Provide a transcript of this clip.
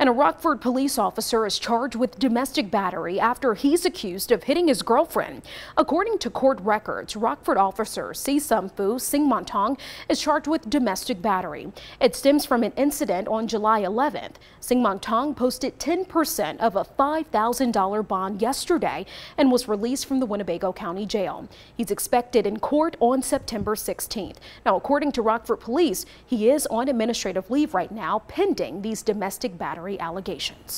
And a Rockford police officer is charged with domestic battery after he's accused of hitting his girlfriend. According to court records, Rockford officer Si Fu Sing Montong is charged with domestic battery. It stems from an incident on July 11th. Sing Montong posted 10% of a $5,000 bond yesterday and was released from the Winnebago County Jail. He's expected in court on September 16th. Now, according to Rockford Police, he is on administrative leave right now pending these domestic battery allegations.